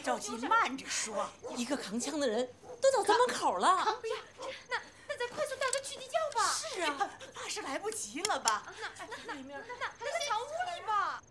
别着急，慢着说。一个扛枪的人都到咱门口了。不下，那那咱快速带他去地窖吧。是啊，怕是来不及了吧？那那那那那那在小屋里吧。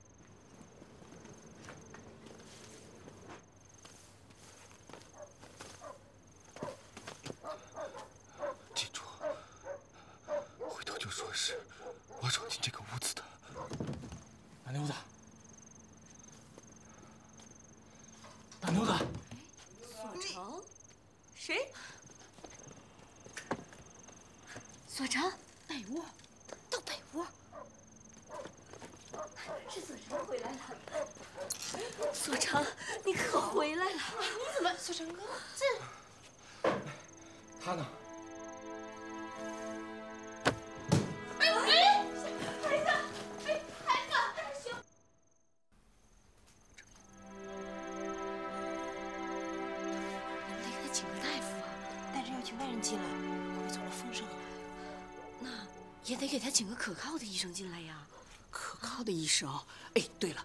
也得给他请个可靠的医生进来呀。可靠的医生。哎，对了，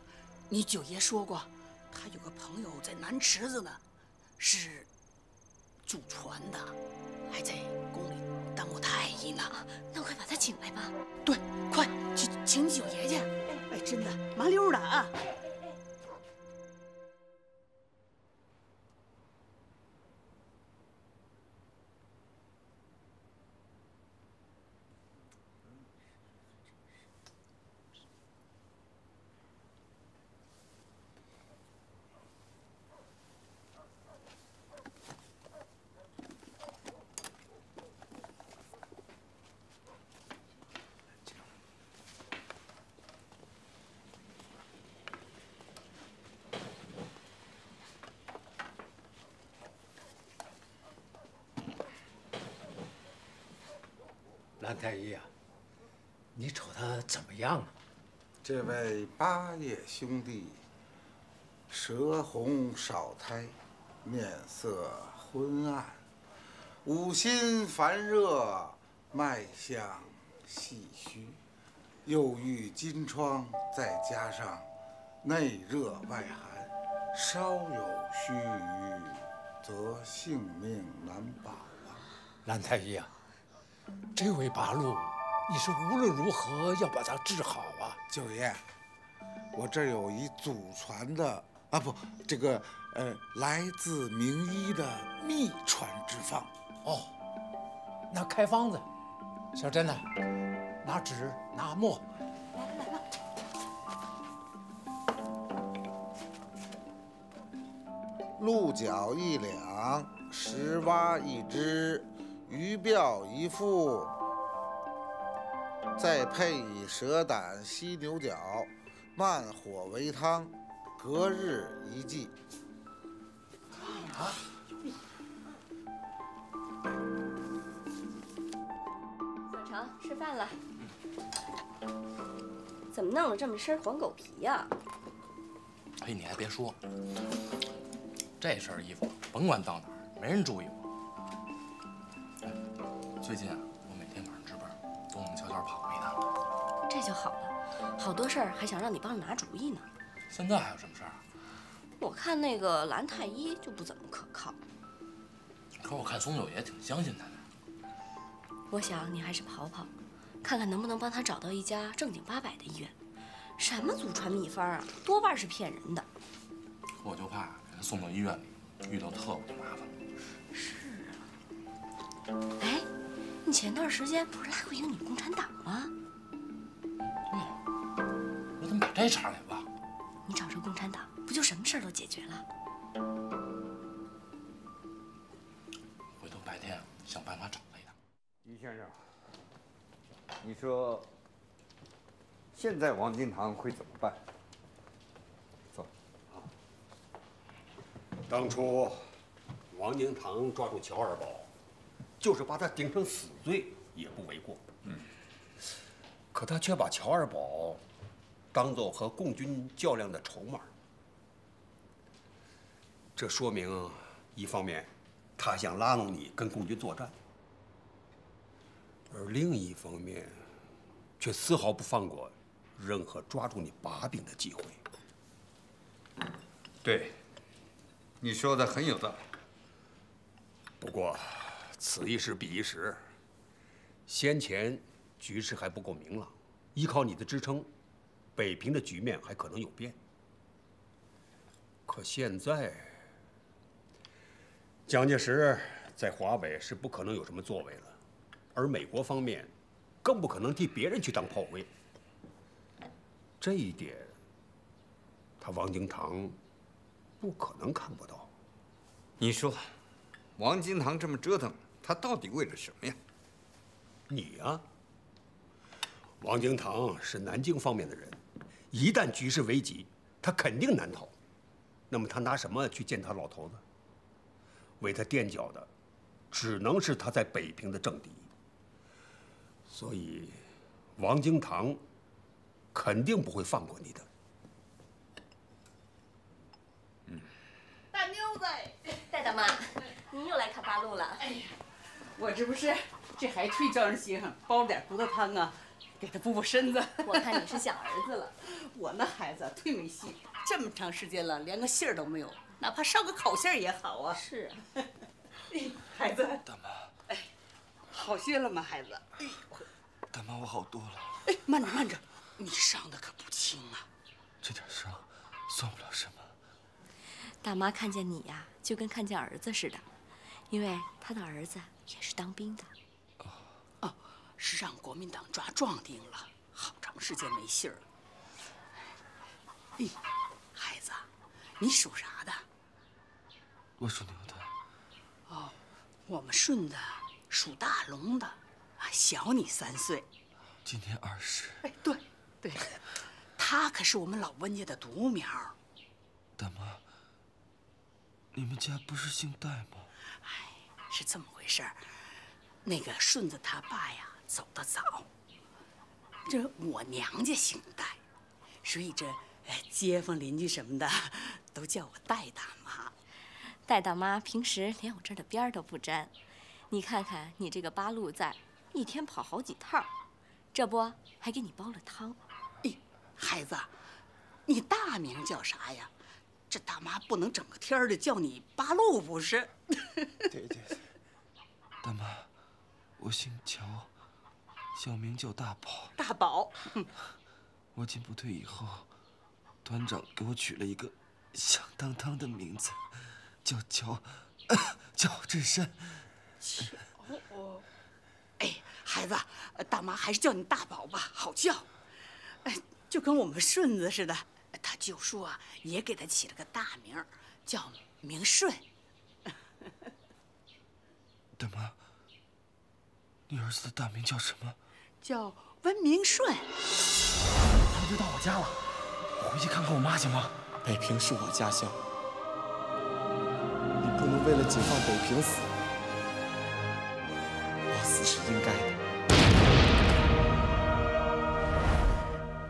你九爷说过，他有个朋友在南池子呢，是祖传的，还在宫里当过太医呢。那快把他请来吧。对，快去请九爷去。哎，真的，麻溜的啊。太医啊，你瞅他怎么样啊？这位八叶兄弟，舌红少苔，面色昏暗，五心烦热，脉象细虚，又遇金疮，再加上内热外寒，稍有须臾，则性命难保啊！蓝太医啊，这位八路，你是无论如何要把他治好啊！九爷，我这儿有一祖传的啊，不，这个呃，来自名医的秘传之方。哦，那开方子，小珍呐，拿纸拿墨。来来鹿角一两，石蛙一只，鱼鳔一副，再配以蛇胆、犀牛角，慢火煨汤，隔日一剂。索成，吃饭了。怎么弄了这么身黄狗皮呀、哎，你还别说，这身衣服甭管到哪儿，没人注意我。哎最近啊，我每天晚上值班，都能悄悄跑过一趟。这就好了，好多事儿还想让你帮着拿主意呢。现在还有什么事儿啊？我看那个蓝太医就不怎么可靠，可我看松九爷挺相信他的。我想你还是跑跑，看看能不能帮他找到一家正经八百的医院。什么祖传秘方啊，多半是骗人的。我就怕给他送到医院里，遇到特务就麻烦了。是啊哎，你前段时间不是拉过一个女共产党吗？我怎么把这茬给忘了？你找着共产党，不就什么事儿都解决了？回头白天想办法找他一趟。于先生，你说现在王金堂会怎么办？走，当初王金堂抓住乔二宝，就是把他顶成死罪也不为过。嗯，可他却把乔二宝当做和共军较量的筹码。这说明，一方面他想拉拢你跟共军作战，而另一方面，却丝毫不放过任何抓住你把柄的机会。对，你说的很有道理。不过，此一时彼一时。先前局势还不够明朗，依靠你的支撑，北平的局面还可能有变。可现在，蒋介石在华北是不可能有什么作为了，而美国方面更不可能替别人去当炮灰。这一点，他王经堂不可能看不到。你说，王金堂这么折腾，他到底为了什么呀？你呀，王经堂是南京方面的人，一旦局势危急，他肯定难逃。那么他拿什么去见他老头子？为他垫脚的，只能是他在北平的政敌。所以，王经堂肯定不会放过你的。嗯，大妞子，戴大妈，您又来看八路了。哎呀，我这不是。这还忒招人稀罕，煲了点骨头汤啊，给他补补身子。我看你是想儿子了。我那孩子忒没戏，这么长时间了，连个信儿都没有，哪怕捎个口信儿也好啊。是啊。孩子。大妈。哎，好些了吗，孩子？哎大妈，我好多了。哎，慢着慢着，你伤的可不轻啊。这点伤，算不了什么。大妈看见你呀，就跟看见儿子似的，因为他的儿子也是当兵的。哦是让国民党抓壮丁了，好长时间没信儿了。哎，孩子，你属啥的？我属牛的。哦，我们顺的属大龙的，小你三岁。今年二十。哎，对，对，他可是我们老温家的独苗。大妈，你们家不是姓戴吗？哎，是这么回事儿。那个顺子他爸呀。走得早，这我娘家姓戴，所以这街坊邻居什么的都叫我戴大妈。戴大妈平时连我这儿的边儿都不沾，你看看你这个八路在，一天跑好几趟，这不还给你煲了汤。哎，孩子，你大名叫啥呀？这大妈不能整个天儿的叫你八路不是？对 对，大妈，我姓乔。小名叫大宝，大宝。我进部队以后，团长给我取了一个响当当的名字，叫乔，乔振山。乔，哎，孩子，大妈还是叫你大宝吧，好叫。哎，就跟我们顺子似的，他舅叔啊也给他起了个大名，叫明顺。大妈，你儿子的大名叫什么？叫温明顺，他们就到我家了，我回去看看我妈行吗？北平是我家乡，你不能为了解放北平死，我死是应该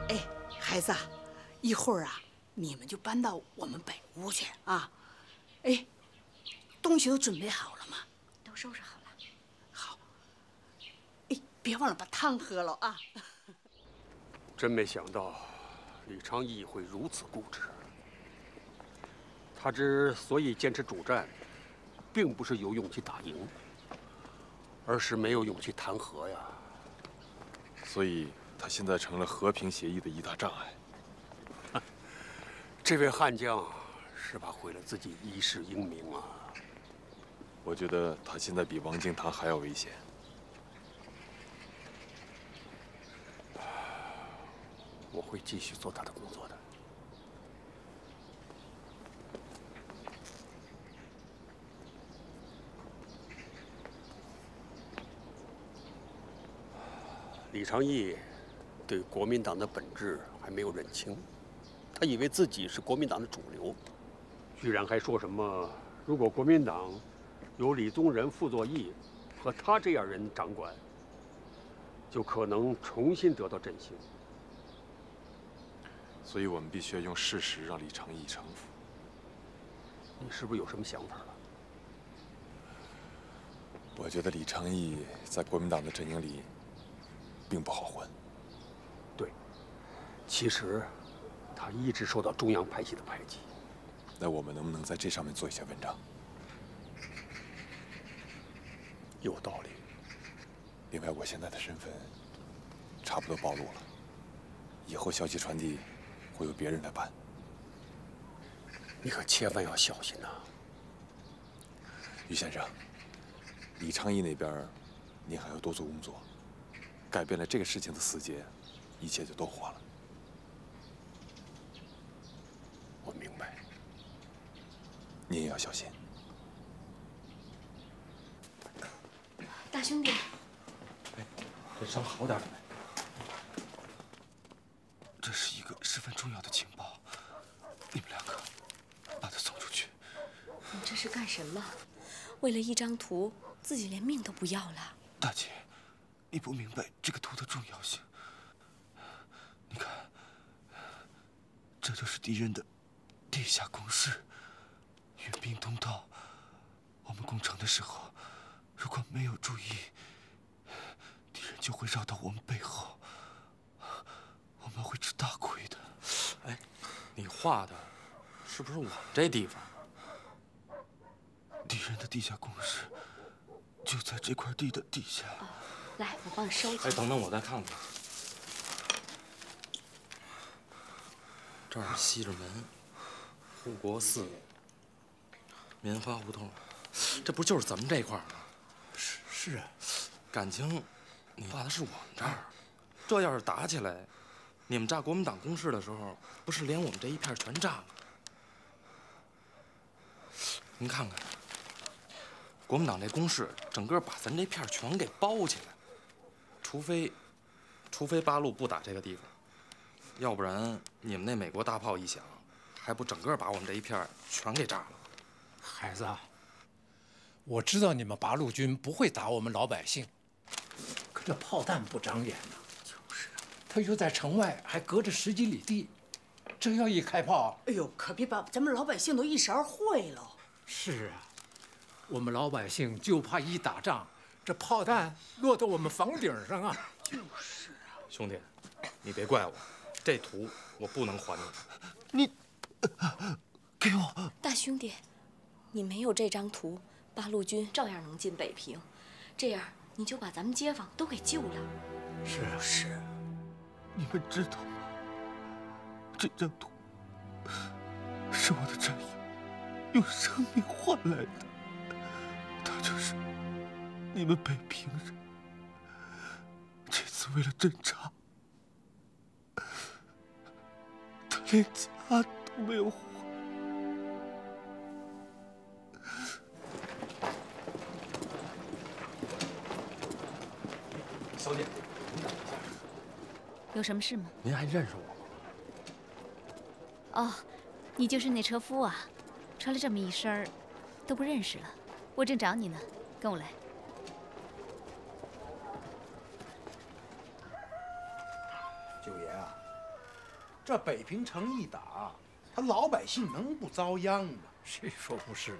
的。哎，孩子，一会儿啊，你们就搬到我们北屋去啊。哎，东西都准备好了吗？都收拾好了。好。哎。别忘了把汤喝了啊！真没想到，李昌义会如此固执。他之所以坚持主战，并不是有勇气打赢，而是没有勇气谈和呀。所以，他现在成了和平协议的一大障碍。这位悍将，是怕毁了自己一世英名啊！我觉得他现在比王敬堂还要危险。我会继续做他的工作的。李长义对国民党的本质还没有认清，他以为自己是国民党的主流，居然还说什么如果国民党由李宗仁、傅作义和他这样人掌管，就可能重新得到振兴。所以我们必须要用事实让李长义臣服。你是不是有什么想法了？我觉得李长义在国民党的阵营里并不好混。对，其实他一直受到中央派系的排挤。那我们能不能在这上面做一些文章？有道理。另外，我现在的身份差不多暴露了，以后消息传递会由别人来办。你可千万要小心呐！于先生，李昌义那边，您还要多做工作，改变了这个事情的死结，一切就都活了。我明白。您也要小心。大兄弟，哎这伤好点了没？这是一个十分重要的情报，你们两个把他送出去。你这是干什么？为了一张图，自己连命都不要了？大姐，你不明白这个图的重要性。你看，这就是敌人的地下工事、运兵通道。我们攻城的时候，如果没有注意，敌人就会绕到我们背后，我们会吃大亏的。哎，你画的是不是我们这地方？敌人的地下工事就在这块地的底下。来，我帮你收起。哎，等等，我再看看。这儿西直门、护国寺、棉花胡同，这不就是咱们这块儿吗？是啊，感情你画的是我们这儿，这要是打起来，你们炸国民党工事的时候，不是连我们这一片全炸了？您看看，国民党这工事，整个把咱这片全给包起来，除非，除非八路不打这个地方，要不然你们那美国大炮一响，还不整个把我们这一片全给炸了？孩子，我知道你们八路军不会打我们老百姓，可这炮弹不长眼呐。就是，他又在城外，还隔着十几里地，这要一开炮，哎呦，可别把咱们老百姓都一勺烩了。是啊，我们老百姓就怕一打仗，这炮弹落到我们房顶上啊。就是啊，兄弟，你别怪我，这图我不能还你。你，给我。大兄弟，你没有这张图，八路军照样能进北平。这样你就把咱们街坊都给救了。是啊，是。你们知道吗？这张图是我的战友用生命换来的，他就是你们北平人。这次为了侦察，他连家都没有回小姐，有什么事吗？您还认识我吗？哦，你就是那车夫啊，穿了这么一身儿，都不认识了。我正找你呢，跟我来。九爷啊，这北平城一打，他老百姓能不遭殃吗？谁说不是呢？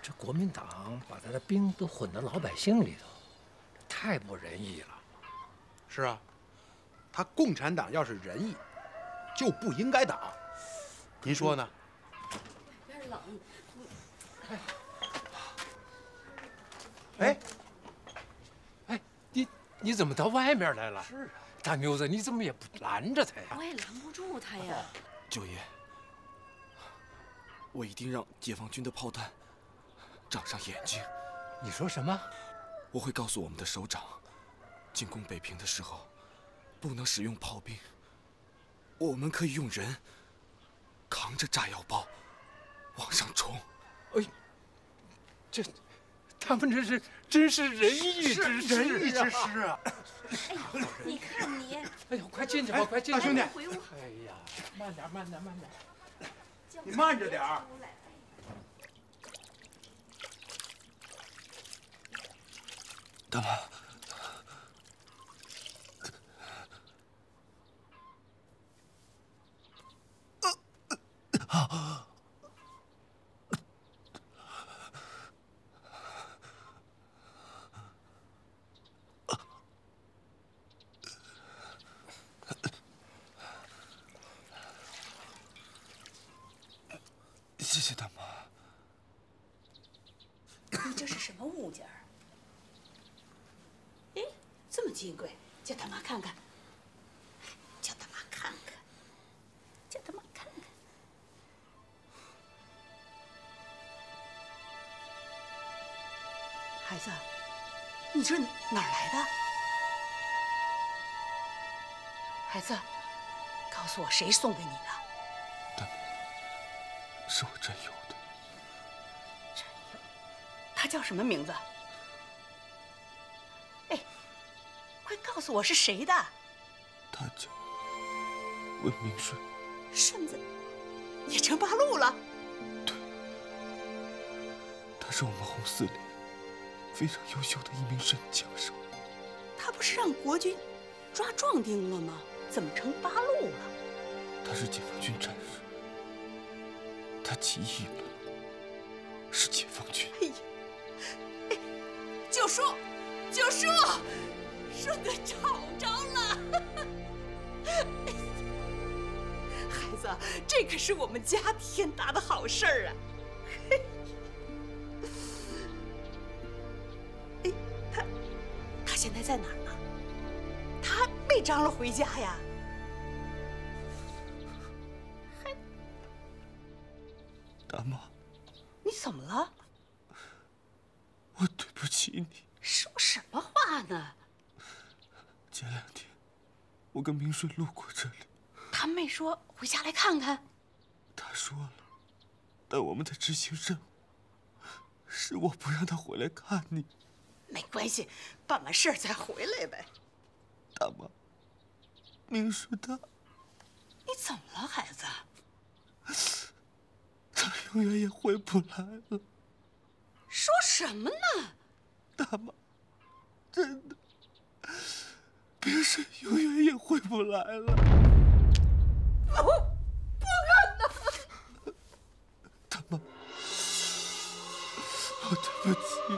这国民党把他的兵都混到老百姓里头，太不仁义了。是啊，他共产党要是仁义，就不应该打。您说呢？有点冷。哎，哎，你你怎么到外面来了？是啊，大妞子，你怎么也不拦着他呀？我也拦不住他呀。九爷，我一定让解放军的炮弹长上眼睛。你说什么？我会告诉我们的首长，进攻北平的时候，不能使用炮兵，我们可以用人扛着炸药包往上冲。哎，这。他们这是真是仁义之师，仁义之师啊！哎，你看你，哎呦，快进去吧，快进去！大兄弟，哎呀，慢点，慢点，慢点，你慢着点儿。大妈，啊！金贵，叫他妈看看，叫他妈看看，叫他妈看看。孩子，你这哪儿来的？孩子，告诉我谁送给你的？是我战友的。他叫什么名字？诉我是谁的？他叫温明顺。顺子也成八路了。对，他是我们红四连非常优秀的一名神枪手。他不是让国军抓壮丁了吗？怎么成八路了？他是解放军战士，他起义了，是解放军。哎呀，哎，九叔，九叔，顺的找着了。孩子，这可是我们家天大的好事儿啊！哎，他他现在在哪儿呢？他没张罗回家呀？还大妈，你怎么了？我对不起你。说什么话呢？前两天我跟明顺路过这里，他没说回家来看看。他说了，但我们在执行任务，是我不让他回来看你。没关系，办完事儿再回来呗。大妈，明顺他，你怎么了，孩子？他永远也回不来了。说什么呢？大妈，真的，明顺永远也回不来了。不，不可能！他妈，我对不起你。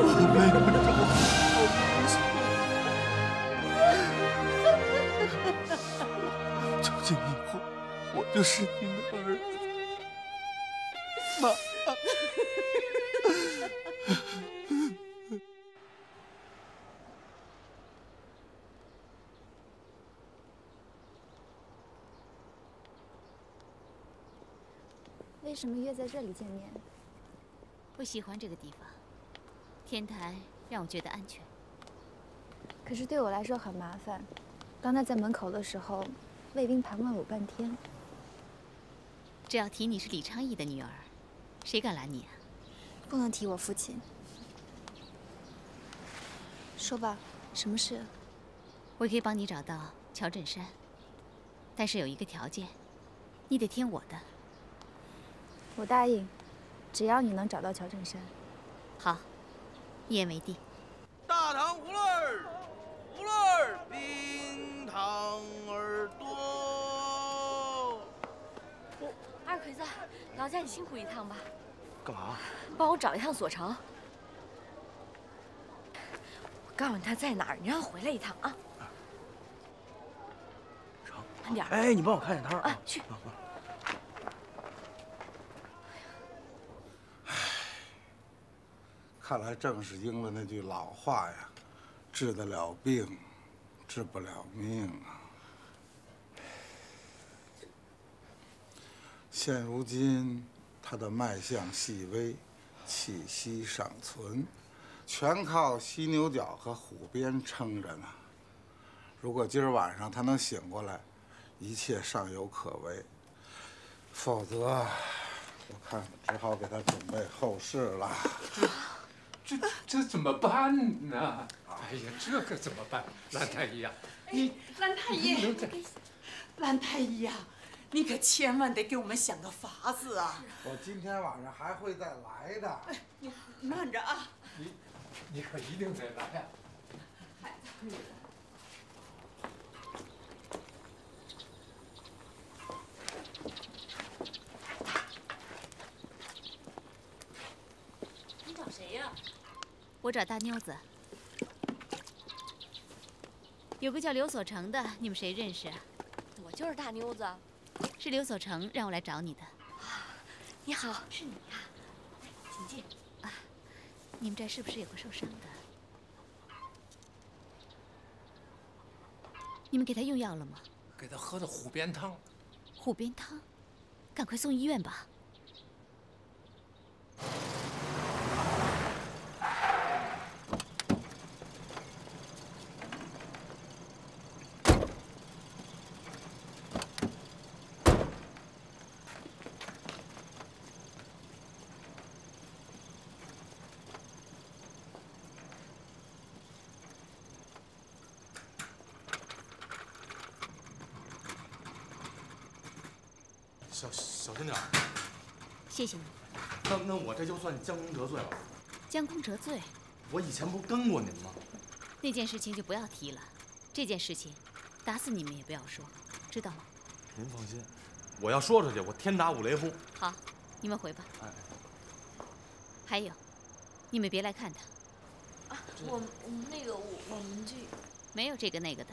我没有找明顺，从今以后，我就是您什么约在这里见面？不喜欢这个地方，天台让我觉得安全。可是对我来说很麻烦。刚才在门口的时候，卫兵盘问我半天。只要提你是李昌义的女儿，谁敢拦你啊？不能提我父亲。说吧，什么事？我可以帮你找到乔振山，但是有一个条件，你得听我的。我答应，只要你能找到乔振山。好，一言为定。大糖葫芦儿，葫芦儿，冰糖耳朵。我二奎子，劳驾你辛苦一趟吧。干嘛？帮我找一趟索成。我告诉你他在哪儿，你让他回来一趟啊。成。慢点。哎，你帮我看一下摊儿啊。去。看来正是应了那句老话呀，治得了病，治不了命啊。现如今，他的脉象细微，气息尚存，全靠犀牛角和虎鞭撑着呢。如果今儿晚上他能醒过来，一切尚有可为；否则，我看只好给他准备后事了。这这怎么办呢？哎呀，这可怎么办？兰太医呀，你兰太医，兰太医呀，你可千万得给我们想个法子啊！我今天晚上还会再来的。你慢着啊！你你可一定得来呀！孩子。你找谁呀？我找大妞子。有个叫刘所成的，你们谁认识啊？我就是大妞子。是刘所成让我来找你的。你好，是你呀、请进。啊，你们这儿是不是有个受伤的？你们给他用药了吗？给他喝的虎鞭汤。虎鞭汤，赶快送医院吧。小小心点儿。谢谢你，那那我这就算将功折罪了。将功折罪，我以前不跟过您吗？那件事情就不要提了。这件事情，打死你们也不要说，知道吗？您放心，我要说出去，我天打五雷轰。好，你们回吧。哎，还有，你们别来看他。啊，我我们那个我我们这没有这个那个的。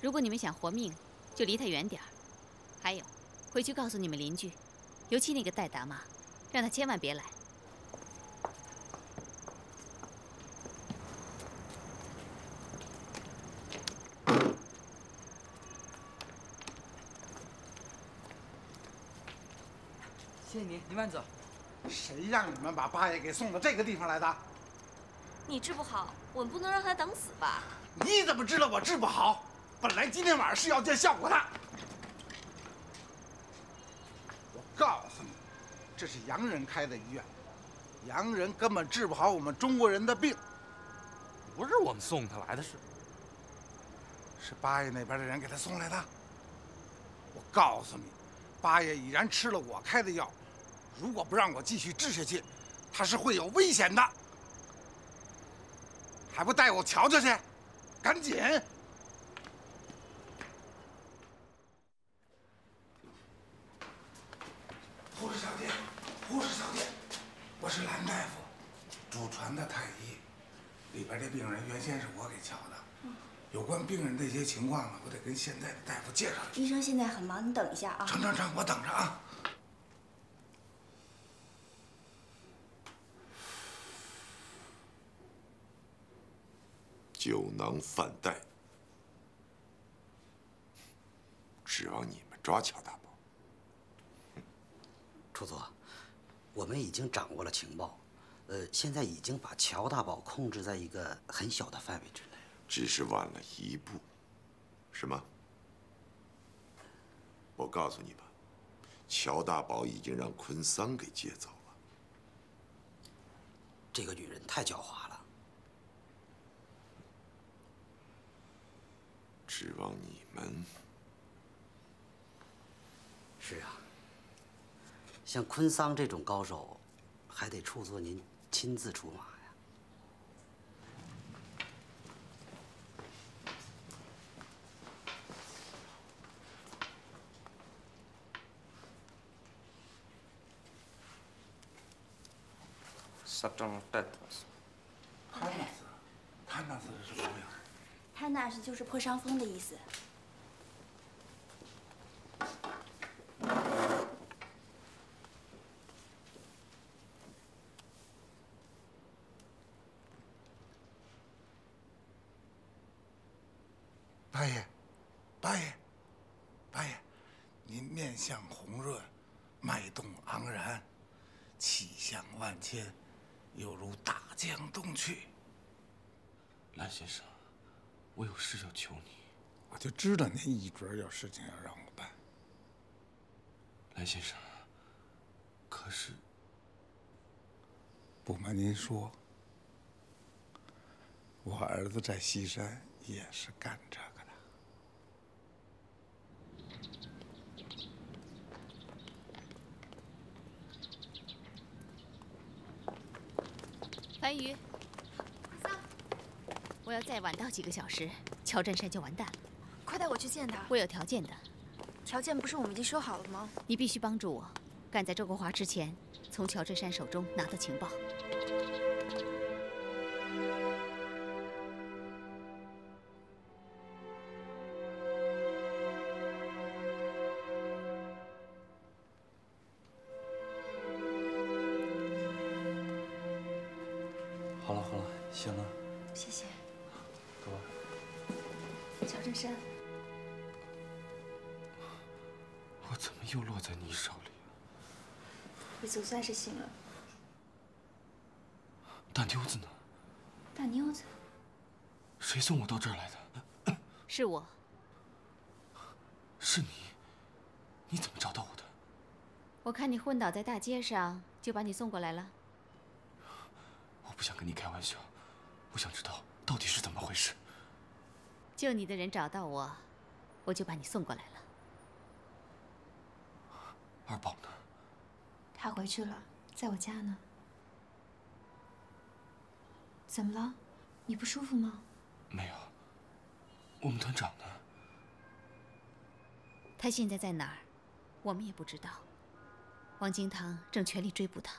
如果你们想活命，就离他远点儿。还有，回去告诉你们邻居，尤其那个戴达妈，让他千万别来。谢谢你，你慢走。谁让你们把八爷给送到这个地方来的？你治不好，我们不能让他等死吧？你怎么知道我治不好？本来今天晚上是要见效果的。我告诉你，这是洋人开的医院，洋人根本治不好我们中国人的病。不是我们送他来的，是是八爷那边的人给他送来的。我告诉你，八爷已然吃了我开的药，如果不让我继续治下去，他是会有危险的。还不带我瞧瞧去？赶紧！护士小姐，护士小姐，我是蓝大夫，祖传的太医。里边这病人原先是我给瞧的，有关病人的一些情况呢，我得跟现在的大夫介绍一下。医生现在很忙，你等一下啊。成成成，我等着啊。酒囊饭袋，指望你们抓乔大宝？处座，我们已经掌握了情报，呃，现在已经把乔大宝控制在一个很小的范围之内，只是晚了一步，是吗？我告诉你吧，乔大宝已经让坤桑给接走了。这个女人太狡猾了，指望你们。是啊，像坤桑这种高手，还得处座您亲自出马呀。帕纳斯，帕纳斯是什么病？潘纳斯就是破伤风的意思。八爷，八爷，八爷，您面相红润，脉动盎然，气象万千，犹如大江东去。蓝先生，我有事要求你。我就知道您一准有事情要让我办。蓝先生，可是不瞒您说，我儿子在西山也是干这个的。我要再晚到几个小时，乔振山就完蛋了。快带我去见他。我有条件的，条件不是我们已经说好了吗？你必须帮助我，赶在周国华之前从乔振山手中拿到情报。好了好了，行了，谢谢。乔振山，我怎么又落在你手里？你总算是醒了。大妞子呢？大妞子，谁送我到这儿来的？是我。是你？你怎么找到我的？我看你昏倒在大街上，就把你送过来了。我不想跟你开玩笑，我想知道到底是怎么回事。救你的人找到我，我就把你送过来了。二宝呢？他回去了，在我家呢。怎么了？你不舒服吗？没有。我们团长呢？他现在在哪儿？我们也不知道。王金堂正全力追捕他。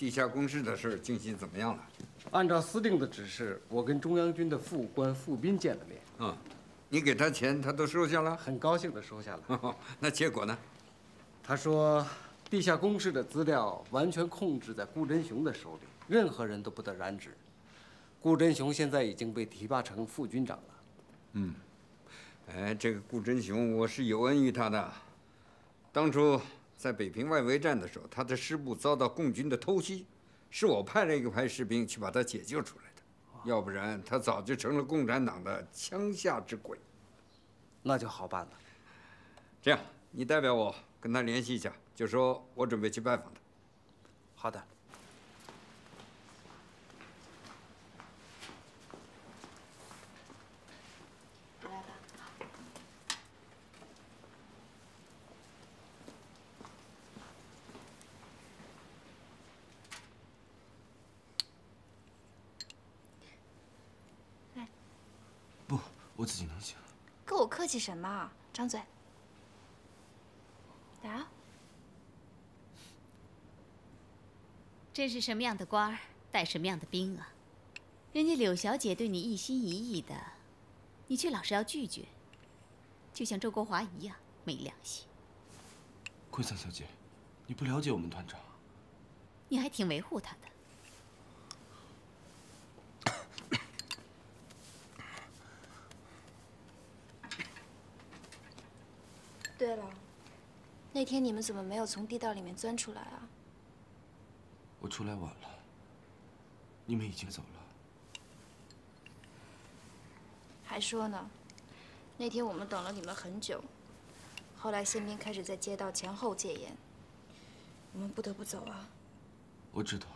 地下工事的事进行怎么样了？按照司令的指示，我跟中央军的副官傅斌见了面。嗯，你给他钱，他都收下了？很高兴的收下了。那结果呢？他说，地下工事的资料完全控制在顾真雄的手里，任何人都不得染指。顾真雄现在已经被提拔成副军长了。嗯，哎，这个顾真雄，我是有恩于他的。当初在北平外围战的时候，他的师部遭到共军的偷袭，是我派了一个排士兵去把他解救出来的，要不然他早就成了共产党的枪下之鬼。那就好办了。这样，你代表我跟他联系一下，就说我准备去拜访他。好的。不，我自己能行。跟我客气什么？张嘴。答。这是什么样的官儿，带什么样的兵啊？人家柳小姐对你一心一意的，你却老是要拒绝，就像周国华一样没良心。桂三小姐，你不了解我们团长。你还挺维护他的。对了，那天你们怎么没有从地道里面钻出来啊？我出来晚了，你们已经走了。还说呢，那天我们等了你们很久，后来宪兵开始在街道前后戒严，我们不得不走啊。我知道，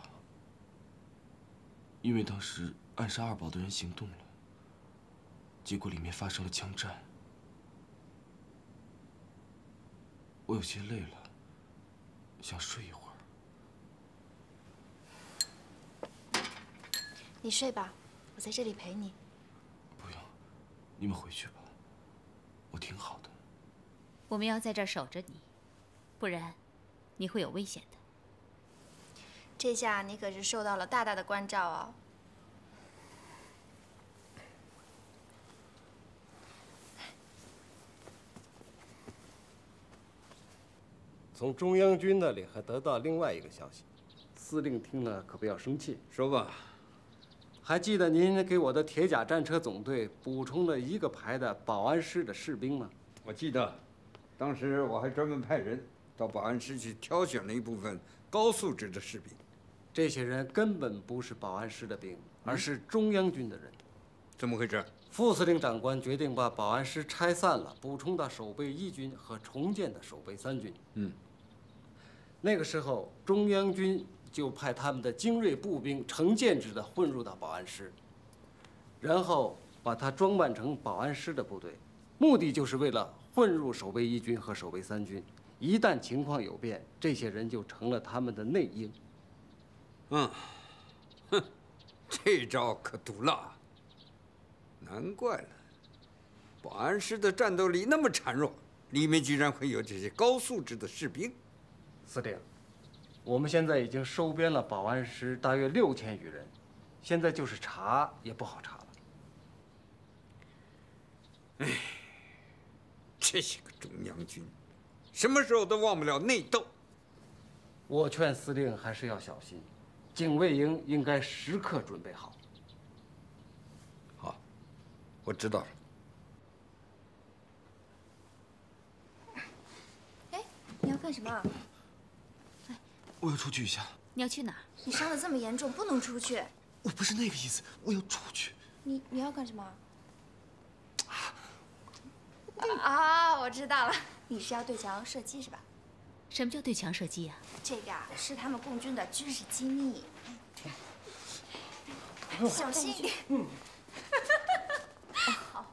因为当时暗杀二宝的人行动了，结果里面发生了枪战。我有些累了，想睡一会儿。你睡吧，我在这里陪你。不用，你们回去吧，我挺好的。我们要在这儿守着你，不然你会有危险的。这下你可是受到了大大的关照啊！从中央军那里还得到另外一个消息，司令听了可不要生气。说吧。还记得您给我的铁甲战车总队补充了一个排的保安师的士兵吗？我记得，当时我还专门派人到保安师去挑选了一部分高素质的士兵。这些人根本不是保安师的兵，而是中央军的人。怎么回事？副司令长官决定把保安师拆散了，补充到守备一军和重建的守备三军。嗯。那个时候，中央军就派他们的精锐步兵成建制的混入到保安师，然后把他装扮成保安师的部队，目的就是为了混入守备一军和守备三军。一旦情况有变，这些人就成了他们的内应。嗯，哼，这招可毒辣。难怪了，保安师的战斗力那么孱弱，里面居然会有这些高素质的士兵。司令，我们现在已经收编了保安师大约六千余人，现在就是查也不好查了。哎，这些个中央军，什么时候都忘不了内斗。我劝司令还是要小心，警卫营应该时刻准备好。好，我知道了。哎，你要干什么？我要出去一下。你要去哪儿？你伤得这么严重，不能出去。我不是那个意思，我要出去。你你要干什么？啊，我知道了，你是要对墙射击是吧？什么叫对墙射击啊？这个啊，是他们共军的军事机密。小心。嗯。好。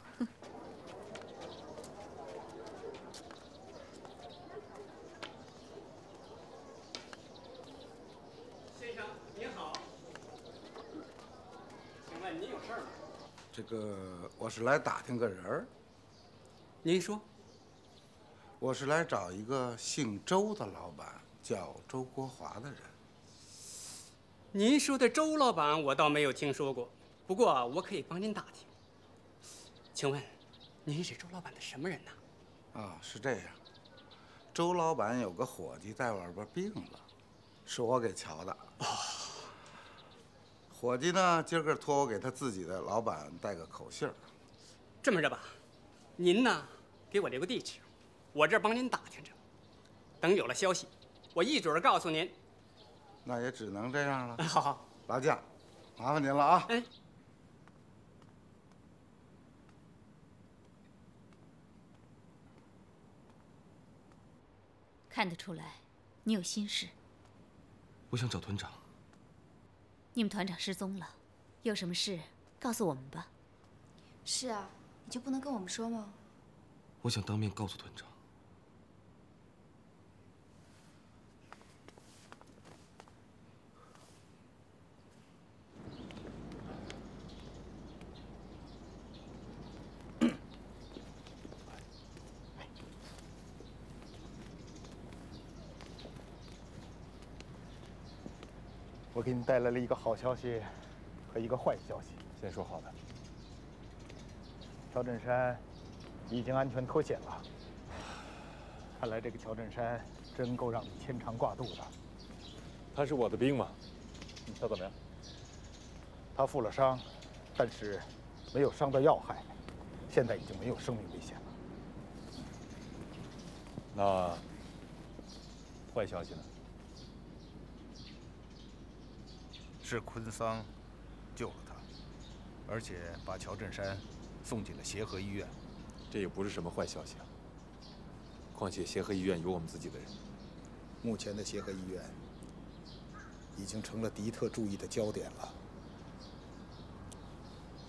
先生您好，请问您有事吗？这个我是来打听个人儿。您说。我是来找一个姓周的老板，叫周国华的人。您说的周老板，我倒没有听说过，不过我可以帮您打听。请问，您是周老板的什么人呢？啊，是这样，周老板有个伙计在外边病了，是我给瞧的。哦。伙计呢，今儿个托我给他自己的老板带个口信儿。这么着吧，您呢，给我留个地址。我这儿帮您打听着，等有了消息，我一准儿告诉您。那也只能这样了。好好，劳驾，麻烦您了啊。哎，看得出来，你有心事。我想找团长。你们团长失踪了，有什么事告诉我们吧。是啊，你就不能跟我们说吗？我想当面告诉团长。我给你带来了一个好消息和一个坏消息。先说好的。乔振山已经安全脱险了。看来这个乔振山真够让你牵肠挂肚的。他是我的兵吗？他怎么样？他负了伤，但是没有伤到要害，现在已经没有生命危险了。那坏消息呢？是昆桑救了他，而且把乔振山送进了协和医院。这也不是什么坏消息啊。况且协和医院有我们自己的人。目前的协和医院已经成了敌特注意的焦点了。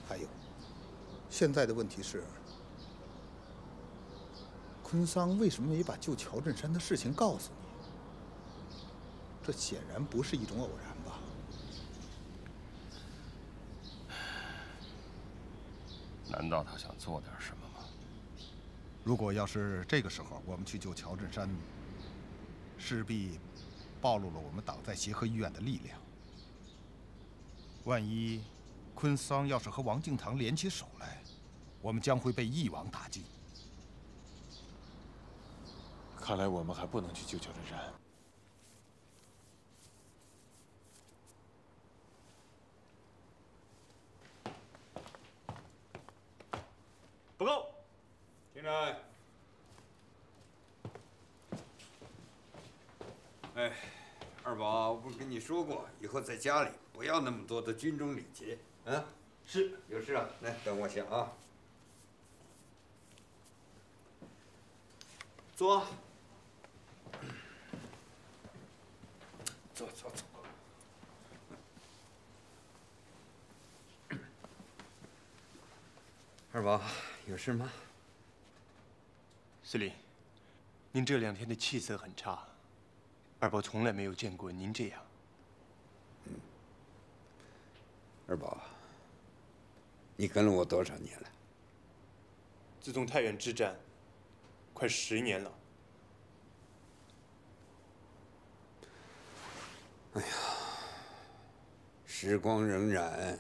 还有，现在的问题是，昆桑为什么没把救乔振山的事情告诉你？这显然不是一种偶然吧？难道他想做点什么吗？如果要是这个时候我们去救乔振山，势必暴露了我们党在协和医院的力量。万一昆桑要是和王敬堂联起手来，我们将会被一网打尽。看来我们还不能去救乔振山。进来。哎，二宝，我不是跟你说过，以后在家里不要那么多的军中礼节，啊？是，有事啊，来等我下啊。坐。坐坐坐。二宝，有事吗？司令，您这两天的气色很差，二宝从来没有见过您这样。二宝，你跟了我多少年了？自从太原之战，快十年了。哎呀，时光荏苒，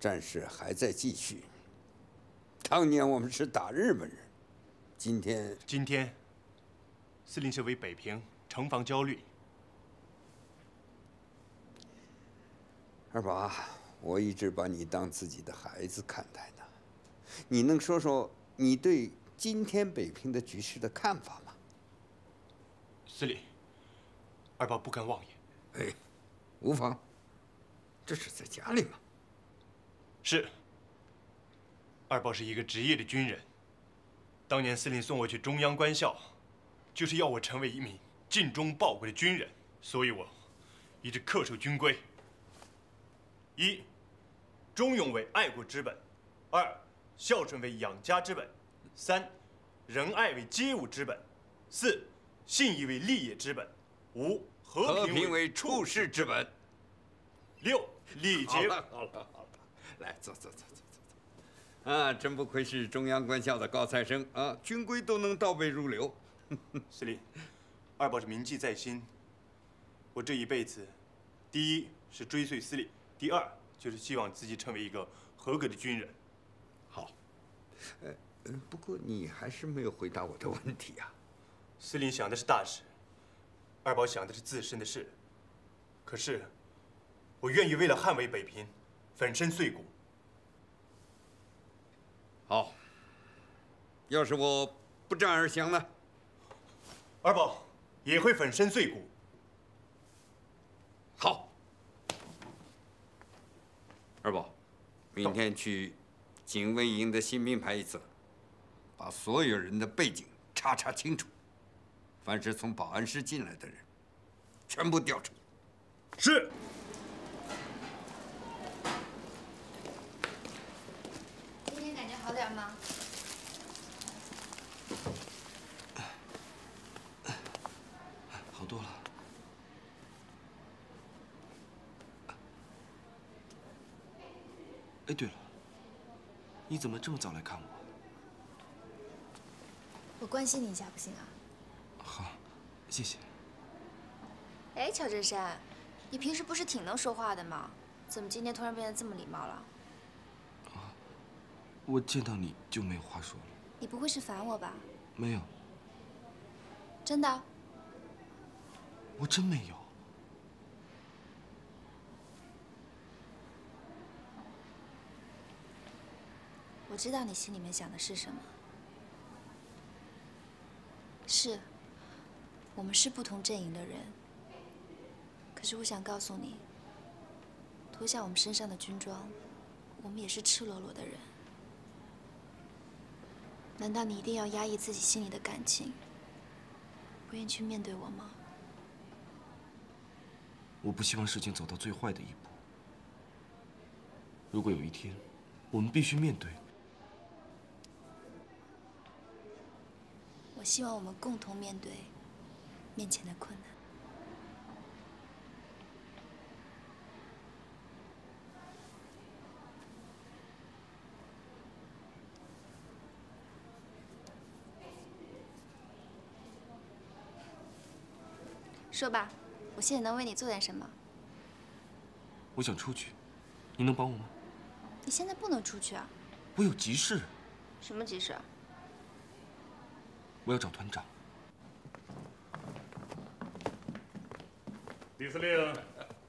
战事还在继续。当年我们是打日本人，今天今天，司令是为北平城防焦虑。二宝啊，我一直把你当自己的孩子看待呢。你能说说你对今天北平的局势的看法吗？司令，二宝不敢妄言。哎，无妨。这是在家里吗？是。二宝是一个职业的军人。当年司令送我去中央官校，就是要我成为一名尽忠报国的军人，所以我一直恪守军规。一，忠勇为爱国之本；二，孝顺为养家之本；三，仁爱为接物之本；四，信义为立业之本；五，和平为处世之本；六，礼节。好了好了好了，来坐坐坐坐坐坐。啊，真不愧是中央官校的高材生啊，军规都能倒背如流。司令，二宝是铭记在心。我这一辈子，第一是追随司令。第二就是希望自己成为一个合格的军人。好，呃，不过你还是没有回答我的问题啊。司令想的是大事，二宝想的是自身的事。可是，我愿意为了捍卫北平，粉身碎骨。好，要是我不战而降呢？二宝也会粉身碎骨。好。二宝，明天去警卫营的新兵排一次，把所有人的背景查查清楚。凡是从保安室进来的人，全部调查。是。今天感觉好点吗？好多了。哎，对了，你怎么这么早来看我？我关心你一下，不行啊？好，谢谢。哎，乔振山，你平时不是挺能说话的吗？怎么今天突然变得这么礼貌了？啊我见到你就没有话说了。你不会是烦我吧？没有，真的？我真没有。我知道你心里面想的是什么。是，我们是不同阵营的人。可是我想告诉你，脱下我们身上的军装，我们也是赤裸裸的人。难道你一定要压抑自己心里的感情，不愿去面对我吗？我不希望事情走到最坏的一步。如果有一天，我们必须面对，我希望我们共同面对面前的困难。说吧，我现在能为你做点什么？我想出去，你能帮我吗？你现在不能出去啊！我有急事，什么急事？我要找团长。李司令，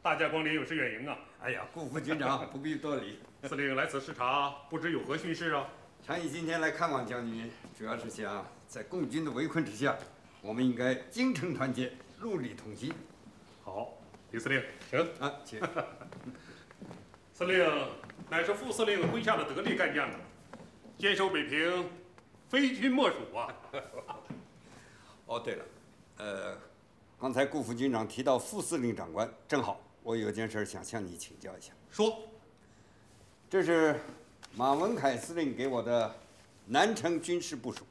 大驾光临，有失远迎啊！哎呀，顾副军长不必多礼。司令来此视察，不知有何训示啊？常毅今天来看望将军，主要是想在共军的围困之下，我们应该精诚团结，戮力同心。好，李司令，请啊，请。司令乃是副司令麾下的得力干将啊，坚守北平，非君莫属啊。哦，对了，呃，刚才顾副军长提到副司令长官，正好我有件事想向你请教一下。说，这是马文凯司令给我的南城军事部署。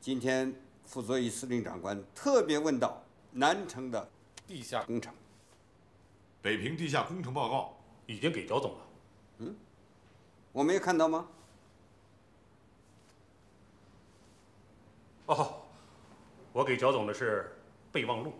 今天傅作义司令长官特别问到南城的地下工程。北平地下工程报告已经给焦总了。嗯，我没有看到吗？哦，我给焦总的是备忘录。